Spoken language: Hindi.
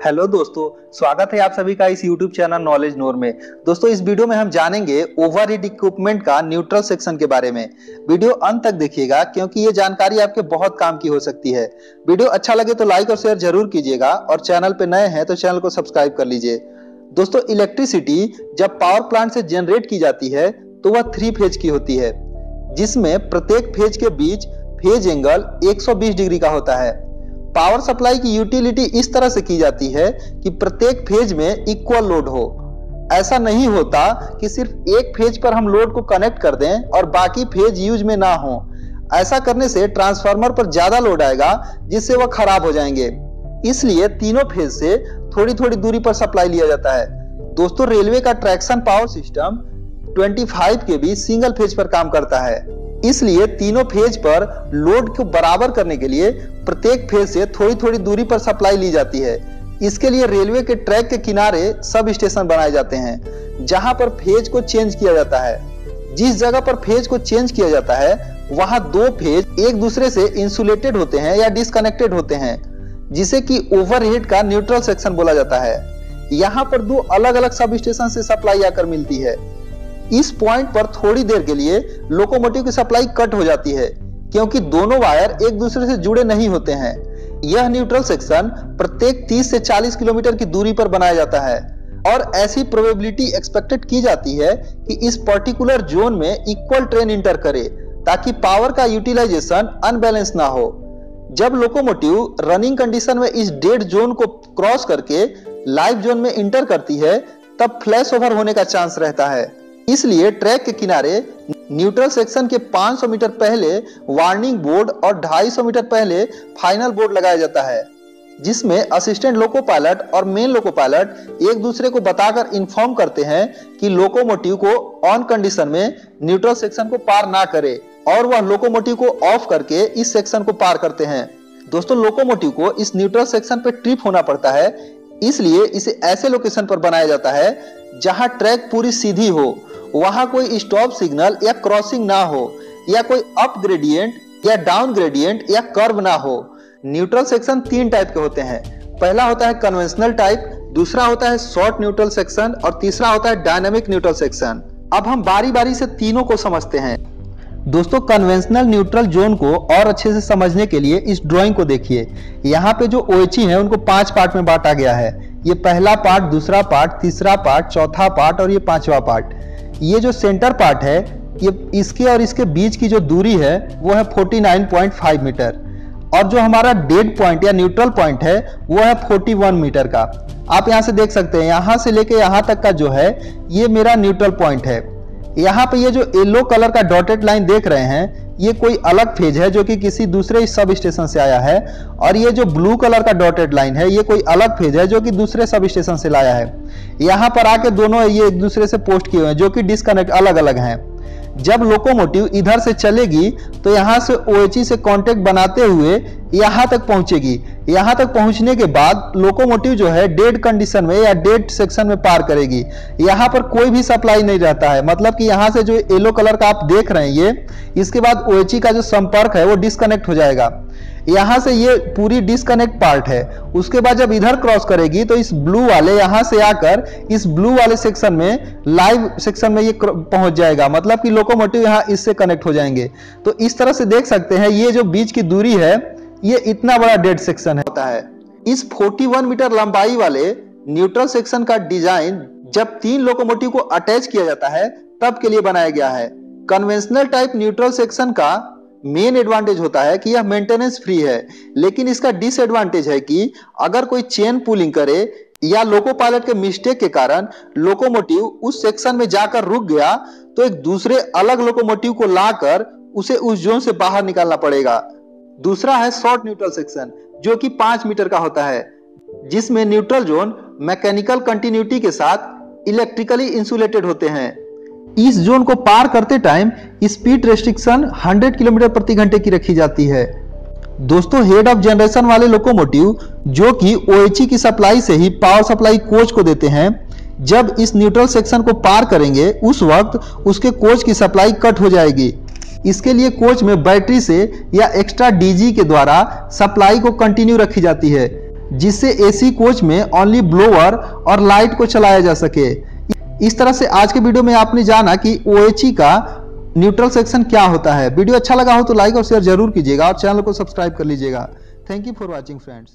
हेलो दोस्तों, स्वागत है आप सभी का इस यूट्यूब चैनल नॉलेज नोर में। दोस्तों, इस वीडियो में हम जानेंगे ओवर इक्विपमेंट का न्यूट्रल सेक्शन के बारे में। वीडियो अंत तक देखिएगा, क्योंकि ये जानकारी आपके बहुत काम की हो सकती है। वीडियो अच्छा लगे तो लाइक और शेयर ज़रूर कीजिएगा, और चैनल पे नए हैं तो चैनल को सब्सक्राइब कर लीजिए। दोस्तों इलेक्ट्रिसिटी जब पावर प्लांट से जनरेट की जाती है तो वह थ्री फ़ेज़ की होती है, जिसमें प्रत्येक फ़ेज़ के बीच फ़ेज़ एंगल 120 डिग्री का होता है। पावर सप्लाई की यूटिलिटी इस तरह से की जाती है कि प्रत्येक फ़ेज़ में इक्वल लोड हो। ऐसा नहीं होता कि सिर्फ़ एक फ़ेज़ पर हम लोड को कनेक्ट कर दें और बाकी फ़ेज़ यूज़ में ना हो। ऐसा करने से ट्रांसफार्मर पर ज़्यादा लोड आएगा, जिससे वह खराब हो जाएँगे। इसलिए तीनों फ़ेज़ से थोड़ी थोड़ी दूरी पर सप्लाई लिया जाता है। दोस्तों रेलवे का ट्रैक्शन पावर सिस्टम 25 के भी सिंगल फ़ेज़ पर काम करता है। इसलिए तीनों फ़ेज़ पर लोड को बराबर करने के लिए प्रत्येक फ़ेज़ से थोड़ी थोड़ी दूरी पर सप्लाई ली जाती है। इसके लिए रेलवे के ट्रैक के किनारे सब स्टेशन बनाए जाते हैं, जहाँ पर फ़ेज़ को चेंज किया जाता है। जिस जगह पर फ़ेज़ को चेंज किया जाता है, वहाँ दो फ़ेज़ एक दूसरे से इंसुलेटेड होते हैं या डिसकनेक्टेड होते हैं, जिसे कि ओवरहेड का न्यूट्रल सेक्शन बोला जाता है। यहाँ पर दो अलग अलग सब स्टेशन से सप्लाई आकर मिलती है। इस पॉइंट पर थोड़ी देर के लिए लोकोमोटिव की सप्लाई कट हो जाती है, क्योंकि दोनों वायर एक दूसरे से जुड़े नहीं होते हैं। यह न्यूट्रल सेक्शन प्रत्येक 30 से 40 किलोमीटर की दूरी पर बनाया जाता है, और ऐसी प्रोबेबिलिटी एक्सपेक्टेड की जाती है कि इस पर्टिकुलर जोन में इक्वल ट्रेन इंटर करे, ताकि पावर का यूटिलाइजेशन अनबैलेंस ना हो। जब लोकोमोटिव रनिंग कंडीशन में इस डेड जोन को क्रॉस करके लाइव जोन में इंटर करती है, तब फ्लैश ओवर होने का चांस रहता है। इसलिए ट्रैक के किनारे न्यूट्रल सेक्शन के 500 मीटर पहले वार्निंग बोर्ड और 250 मीटर पहले फाइनल बोर्ड लगाया जाता है, जिसमें असिस्टेंट लोको पायलट और मेन लोको पायलट एक दूसरे को बताकर इन्फॉर्म करते हैं कि लोकोमोटिव को ऑन कंडीशन में न्यूट्रल सेक्शन को पार ना करे और वह लोकोमोटिव को ऑफ़ करके इस सेक्शन को पार करते हैं। दोस्तों, लोकोमोटिव को इस न्यूट्रल सेक्शन पे ट्रिप होना पड़ता है इसलिए इसे ऐसे लोकेशन पर बनाया जाता है जहाँ ट्रैक पूरी सीधी हो, वहाँ कोई स्टॉप सिग्नल या क्रॉसिंग ना हो, या कोई अप ग्रेडियंट या डाउन ग्रेडियंट या कर्व ना हो। न्यूट्रल सेक्शन तीन टाइप के होते हैं। पहला होता है कन्वेंशनल टाइप दूसरा होता है शॉर्ट न्यूट्रल सेक्शन और तीसरा होता है डायनामिक न्यूट्रल सेक्शन अब हम बारी बारी से तीनों को समझते हैं। दोस्तों कन्वेंशनल न्यूट्रल जोन को और अच्छे से समझने के लिए इस ड्राइंग को देखिए। यहाँ पे जो ओएची है, उनको पाँच पार्ट में बांटा गया है। ये पहला पार्ट दूसरा पार्ट तीसरा पार्ट चौथा पार्ट और ये पांचवा पार्ट ये जो सेंटर पार्ट है, ये इसके और इसके बीच की जो दूरी है, वो है 49.5 मीटर। और जो हमारा डेड पॉइंट या न्यूट्रल पॉइंट है, वो है 41 मीटर का। आप यहाँ से देख सकते हैं, यहाँ से लेके यहाँ तक का जो है, ये मेरा न्यूट्रल पॉइंट है। यहाँ पे ये जो येलो कलर का डॉटेड लाइन देख रहे हैं, ये कोई अलग फ़ेज़ है जो कि किसी दूसरे सब स्टेशन से आया है और ये जो ब्लू कलर का डॉटेड लाइन है, ये कोई अलग फ़ेज़ है जो कि दूसरे सब स्टेशन से लाया है। यहाँ पर आके दोनों ये एक दूसरे से पोस्ट किए हुए हैं, जो कि डिस्कनेक्ट अलग अलग हैं। जब लोकोमोटिव इधर से चलेगी तो यहाँ से ओ e से कांटेक्ट बनाते हुए यहाँ तक पहुँचेगी। यहाँ तक पहुँचने के बाद लोकोमोटिव जो है डेड कंडीशन में या डेड सेक्शन में पार करेगी। यहाँ पर कोई भी सप्लाई नहीं रहता है। मतलब कि यहाँ से जो येलो कलर का आप देख रहे हैं, ये, इसके बाद ओ e का जो संपर्क है, वो डिसकनेक्ट हो जाएगा। यहाँ से ये पूरी डिस्कनेक्ट पार्ट है। उसके बाद जब इधर क्रॉस करेगी तो इस ब्लू वाले यहाँ से आकर, इस ब्लू वाले सेक्शन में लाइव सेक्शन में ये पहुँच जाएगा। मतलब कि लोकोमोटिव यहाँ इससे कनेक्ट हो जाएँगे। तो इस तरह से देख सकते हैं, ये जो बीच की दूरी है, ये इतना बड़ा डेड सेक्शन होता है। इस 41 मीटर लंबाई वाले न्यूट्रल सेक्शन का डिज़ाइन जब तीन लोकोमोटिव को अटैच किया जाता है, तब के लिए बनाया गया है। कन्वेंशनल टाइप न्यूट्रल सेक्शन का मेन एडवांटेज होता है कि यह मेंटेनेंस फ्री है। लेकिन इसका डिसएडवांटेज है कि अगर कोई चेन पुलिंग करे या लोको पायलट के मिस्टेक के कारण लोकोमोटिव उस सेक्शन में जाकर रुक गया तो एक दूसरे अलग लोकोमोटिव को लाकर उसे उस जोन से बाहर निकालना पड़ेगा। दूसरा है शॉर्ट न्यूट्रल सेक्शन जो कि पाँच मीटर का होता है, जिसमें न्यूट्रल जोन मैकेनिकल कंटिन्यूटी के साथ इलेक्ट्रिकली इंसुलेटेड होते हैं। इस जोन को पार करते टाइम स्पीड रेस्ट्रिक्शन 100 किलोमीटर प्रति घंटे की रखी जाती है। दोस्तों हेड ऑफ़ जनरेशन वाले लोकोमोटिव जो कि ओ e की सप्लाई से ही पावर सप्लाई कोच को देते हैं, जब इस न्यूट्रल सेक्शन को पार करेंगे, उस वक्त उसके कोच की सप्लाई कट हो जाएगी। इसके लिए कोच में बैटरी से या एक्स्ट्रा डीजी के द्वारा सप्लाई को कंटिन्यू रखी जाती है, जिससे एसी कोच में ओनली ब्लोअर और लाइट को चलाया जा सके। इस तरह से आज के वीडियो में आपने जाना कि OHC का न्यूट्रल सेक्शन क्या होता है। वीडियो अच्छा लगा हो तो लाइक और शेयर ज़रूर कीजिएगा और चैनल को सब्सक्राइब कर लीजिएगा। Thank you for watching friends